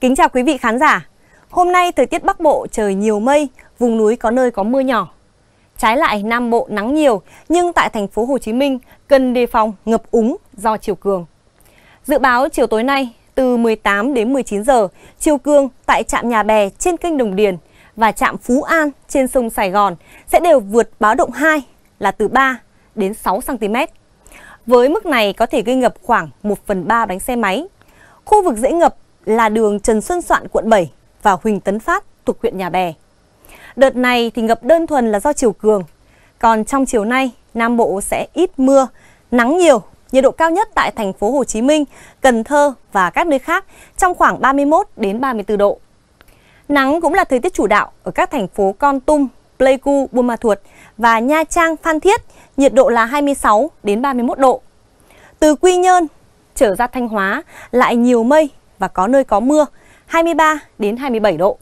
Kính chào quý vị khán giả. Hôm nay thời tiết Bắc Bộ trời nhiều mây, vùng núi có nơi có mưa nhỏ. Trái lại Nam Bộ nắng nhiều, nhưng tại thành phố Hồ Chí Minh cần đề phòng ngập úng do chiều cường. Dự báo chiều tối nay từ 18 đến 19 giờ, chiều cường tại trạm Nhà Bè trên kênh Đồng Điền và trạm Phú An trên sông Sài Gòn sẽ đều vượt báo động 2 là từ 3 đến 6 cm. Với mức này có thể gây ngập khoảng 1 phần 3 bánh xe máy. Khu vực dễ ngập là đường Trần Xuân Soạn quận 7 và Huỳnh Tấn Phát thuộc huyện Nhà Bè. Đợt này thì ngập đơn thuần là do chiều cường. Còn trong chiều nay, Nam Bộ sẽ ít mưa, nắng nhiều, nhiệt độ cao nhất tại thành phố Hồ Chí Minh, Cần Thơ và các nơi khác trong khoảng 31 đến 34 độ. Nắng cũng là thời tiết chủ đạo ở các thành phố Con Tum, Pleiku, Buôn Ma Thuột và Nha Trang, Phan Thiết, nhiệt độ là 26 đến 31 độ. Từ Quy Nhơn trở ra Thanh Hóa lại nhiều mây và có nơi có mưa, 23 đến 27 độ.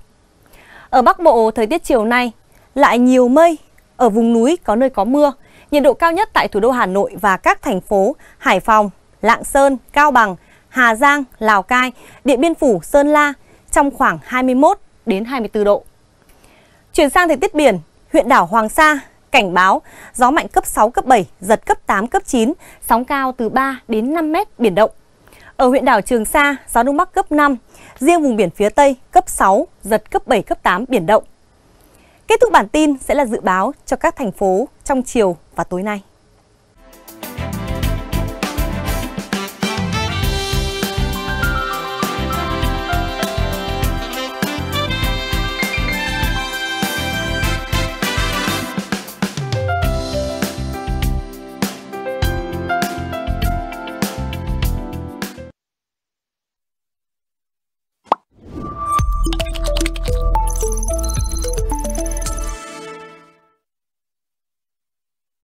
Ở Bắc Bộ, thời tiết chiều nay lại nhiều mây, ở vùng núi có nơi có mưa. Nhiệt độ cao nhất tại thủ đô Hà Nội và các thành phố Hải Phòng, Lạng Sơn, Cao Bằng, Hà Giang, Lào Cai, Điện Biên Phủ, Sơn La trong khoảng 21 đến 24 độ. Chuyển sang thời tiết biển, huyện đảo Hoàng Sa cảnh báo gió mạnh cấp 6, cấp 7, giật cấp 8, cấp 9, sóng cao từ 3 đến 5 mét biển động. Ở huyện đảo Trường Sa, gió Đông Bắc cấp 5, riêng vùng biển phía Tây cấp 6, giật cấp 7, cấp 8 biển động. Kết thúc bản tin sẽ là dự báo cho các thành phố trong chiều và tối nay.